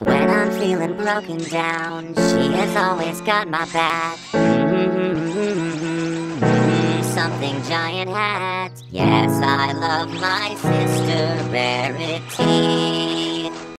When I'm feeling broken down, she has always got my back. Mm-hmm. Something giant hat. Yes, I love my sister Rarity.